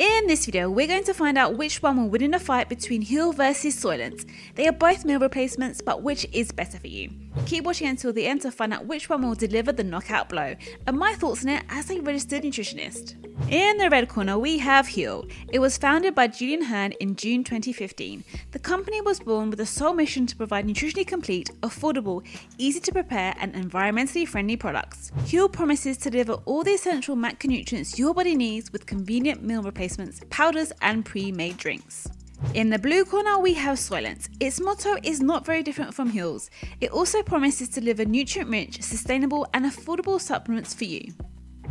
In this video, we're going to find out which one will win in a fight between Huel versus Soylent. They are both meal replacements, but which is better for you? Keep watching until the end to find out which one will deliver the knockout blow, and my thoughts on it as a registered nutritionist. In the red corner, we have Huel. It was founded by Julian Hearn in June 2015. The company was born with a sole mission to provide nutritionally complete, affordable, easy to prepare, and environmentally friendly products. Huel promises to deliver all the essential macronutrients your body needs with convenient meal replacements, powders, and pre made drinks. In the blue corner, we have Soylent. Its motto is not very different from Huel's. It also promises to deliver nutrient rich, sustainable, and affordable supplements for you.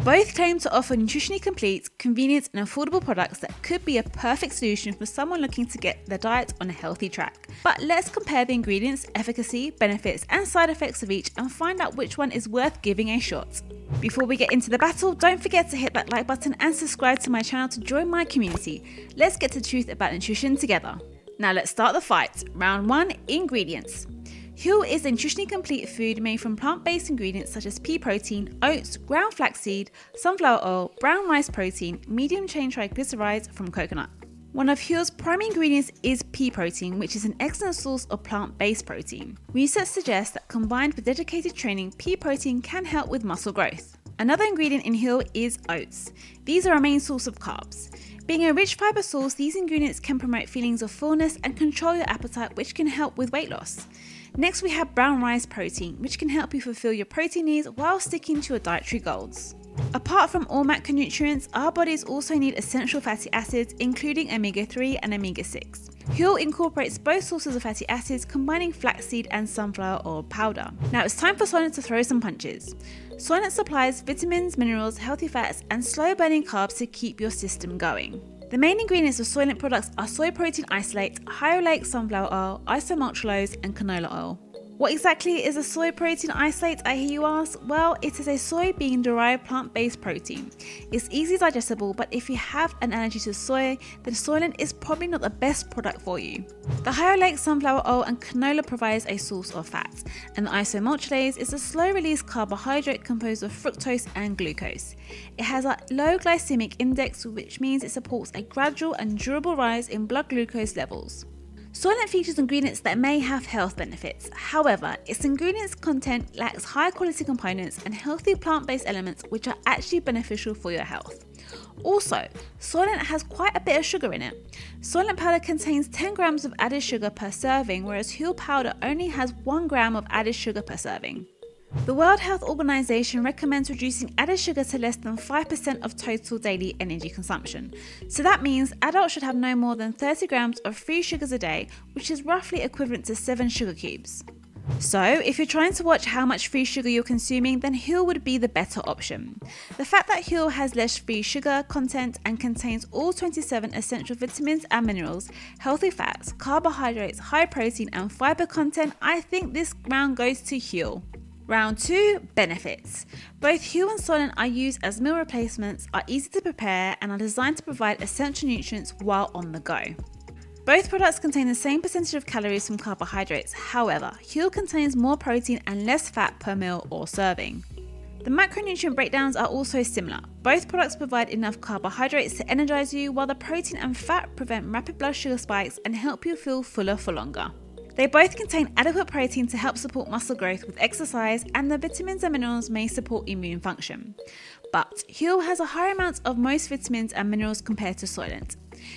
Both claim to offer nutritionally complete, convenient, and affordable products that could be a perfect solution for someone looking to get their diet on a healthy track. But let's compare the ingredients, efficacy, benefits, and side effects of each and find out which one is worth giving a shot. Before we get into the battle, don't forget to hit that like button and subscribe to my channel to join my community. Let's get to the truth about nutrition together. Now let's start the fight. Round 1 Ingredients. Huel is a nutritionally complete food made from plant based ingredients such as pea protein, oats, ground flaxseed, sunflower oil, brown rice protein, medium chain triglycerides from coconut. One of Huel's primary ingredients is pea protein, which is an excellent source of plant based protein. Research suggests that combined with dedicated training, pea protein can help with muscle growth. Another ingredient in Huel is oats. These are a main source of carbs. Being a rich fiber source, these ingredients can promote feelings of fullness and control your appetite, which can help with weight loss. Next, we have brown rice protein, which can help you fulfill your protein needs while sticking to your dietary goals. Apart from all macronutrients, our bodies also need essential fatty acids, including omega 3 and omega 6. Huel incorporates both sources of fatty acids, combining flaxseed and sunflower oil powder. Now it's time for Soylent to throw some punches. Soylent supplies vitamins, minerals, healthy fats, and slow burning carbs to keep your system going. The main ingredients of Soylent products are soy protein isolate, high oleic sunflower oil, isomaltulose, and canola oil. What exactly is a soy protein isolate, I hear you ask? Well, it is a soybean derived plant based protein. It's easily digestible, but if you have an allergy to soy, then Soylent is probably not the best product for you. The high oleic sunflower oil and canola provides a source of fat, and the isomaltulose is a slow release carbohydrate composed of fructose and glucose. It has a low glycemic index, which means it supports a gradual and durable rise in blood glucose levels. Soylent features ingredients that may have health benefits. However, its ingredients content lacks high quality components and healthy plant based elements which are actually beneficial for your health. Also, Soylent has quite a bit of sugar in it. Soylent powder contains 10 grams of added sugar per serving, whereas Huel powder only has 1 gram of added sugar per serving. The World Health Organization recommends reducing added sugar to less than 5% of total daily energy consumption. So that means adults should have no more than 30 grams of free sugars a day, which is roughly equivalent to 7 sugar cubes. So, if you're trying to watch how much free sugar you're consuming, then Huel would be the better option. The fact that Huel has less free sugar content and contains all 27 essential vitamins and minerals, healthy fats, carbohydrates, high protein, and fiber content, I think this round goes to Huel. Round 2 Benefits. Both Huel and Soylent are used as meal replacements, are easy to prepare, and are designed to provide essential nutrients while on the go. Both products contain the same percentage of calories from carbohydrates, however, Huel contains more protein and less fat per meal or serving. The macronutrient breakdowns are also similar. Both products provide enough carbohydrates to energize you, while the protein and fat prevent rapid blood sugar spikes and help you feel fuller for longer. They both contain adequate protein to help support muscle growth with exercise, and the vitamins and minerals may support immune function. But Huel has a higher amount of most vitamins and minerals compared to Soylent.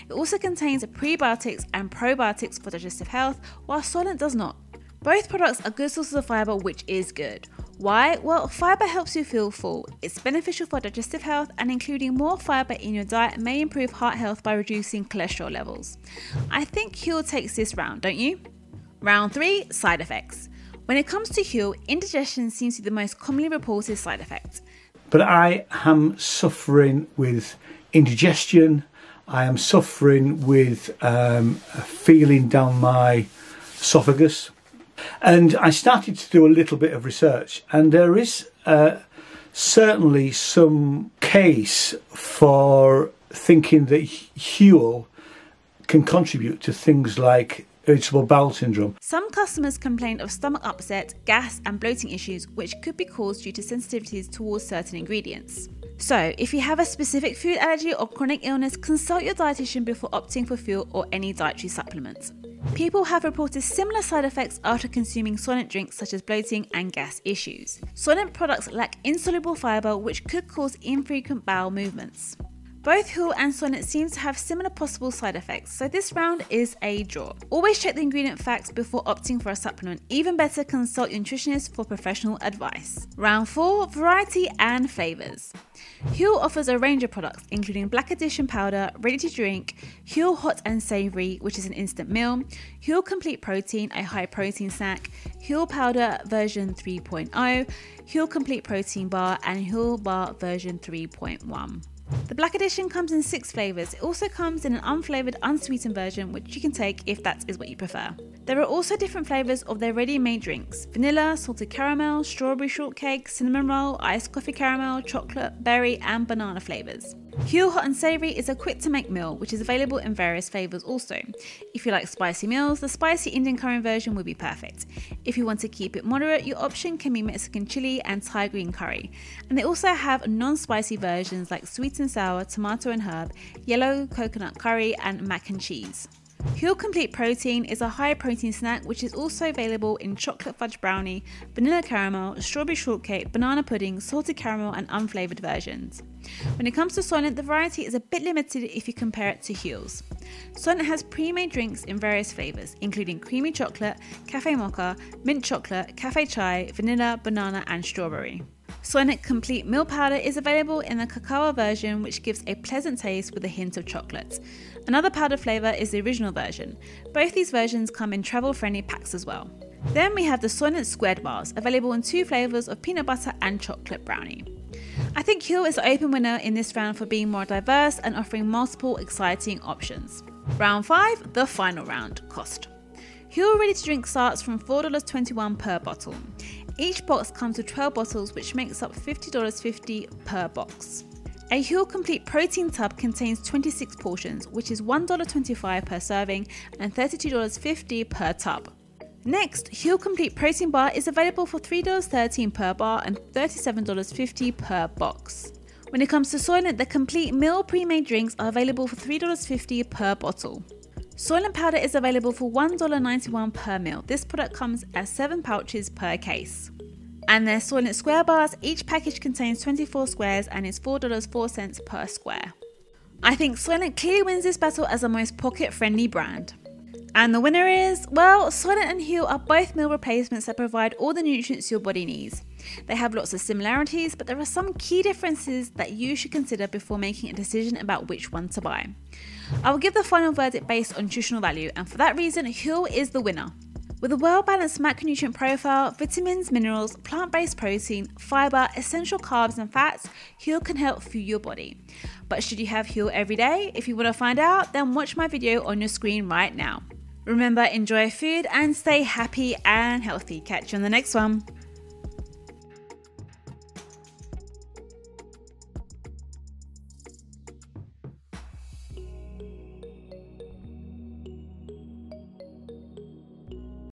It also contains prebiotics and probiotics for digestive health, while Soylent does not. Both products are good sources of fiber, which is good. Why? Well, fiber helps you feel full. It's beneficial for digestive health, and including more fiber in your diet may improve heart health by reducing cholesterol levels. I think Huel takes this round, don't you? Round 3 Side Effects. When it comes to Huel, indigestion seems to be the most commonly reported side effect. But I am suffering with indigestion, I am suffering with um, a feeling down my esophagus. And I started to do a little bit of research, and there is uh, certainly some case for thinking that Huel can contribute to things like irritable bowel syndrome. Some customers complain of stomach upset, gas, and bloating issues, which could be caused due to sensitivities towards certain ingredients. So, if you have a specific food allergy or chronic illness, consult your dietitian before opting for Huel or any dietary supplements. People have reported similar side effects after consuming Soylent drinks, such as bloating and gas issues. Soylent products lack insoluble fibre, which could cause infrequent bowel movements. Both Huel and Soylent seem to have similar possible side effects, so this round is a draw. Always check the ingredient facts before opting for a supplement. Even better, consult your nutritionist for professional advice. Round 4 Variety and Flavours. Huel offers a range of products, including Black Edition powder, ready to drink, Huel Hot and Savory, which is an instant meal, Huel Complete Protein, a high protein snack, Huel Powder version 3.0, Huel Complete Protein Bar, and Huel Bar version 3.1. The Black Edition comes in six flavours. It also comes in an unflavoured, unsweetened version, which you can take if that is what you prefer. There are also different flavours of their ready made drinks vanilla, salted caramel, strawberry shortcake, cinnamon roll, iced coffee caramel, chocolate, berry, and banana flavours. Huel Hot and Savoury is a quick to make meal which is available in various flavours also. If you like spicy meals, the spicy Indian curry version will be perfect. If you want to keep it moderate, your option can be Mexican chili and Thai green curry. And they also have non spicy versions like sweet and sour, tomato and herb, yellow coconut curry, and mac and cheese. Huel Complete Protein is a high protein snack which is also available in chocolate fudge brownie, vanilla caramel, strawberry shortcake, banana pudding, salted caramel, and unflavoured versions. When it comes to Soylent, the variety is a bit limited if you compare it to Huel's. Soylent has pre-made drinks in various flavours, including creamy chocolate, cafe mocha, mint chocolate, cafe chai, vanilla, banana, and strawberry. Soylent Complete Milk Powder is available in the cacao version, which gives a pleasant taste with a hint of chocolate. Another powder flavour is the original version. Both these versions come in travel friendly packs as well. Then we have the Soylent Squared Bars, available in two flavours of peanut butter and chocolate brownie. I think Huel is the open winner in this round for being more diverse and offering multiple exciting options. Round 5, the final round, cost. Huel Ready to Drink starts from $4.21 per bottle. Each box comes with 12 bottles, which makes up $50.50 per box. A Huel Complete Protein Tub contains 26 portions, which is $1.25 per serving and $32.50 per tub. Next, Huel Complete Protein Bar is available for $3.13 per bar and $37.50 per box. When it comes to Soylent, the complete meal pre-made drinks are available for $3.50 per bottle. Soylent powder is available for $1.91 per mil. This product comes as 7 pouches per case. And their Soylent Square bars, each package contains 24 squares and is $4.04 per square. I think Soylent clearly wins this battle as the most pocket friendly brand. And the winner is, well, Soylent and Huel are both meal replacements that provide all the nutrients your body needs. They have lots of similarities, but there are some key differences that you should consider before making a decision about which one to buy. I will give the final verdict based on nutritional value, and for that reason, Huel is the winner. With a well balanced macronutrient profile, vitamins, minerals, plant based protein, fiber, essential carbs, and fats, Huel can help fuel your body. But should you have Huel every day? If you want to find out, then watch my video on your screen right now. Remember, enjoy food and stay happy and healthy. Catch you on the next one.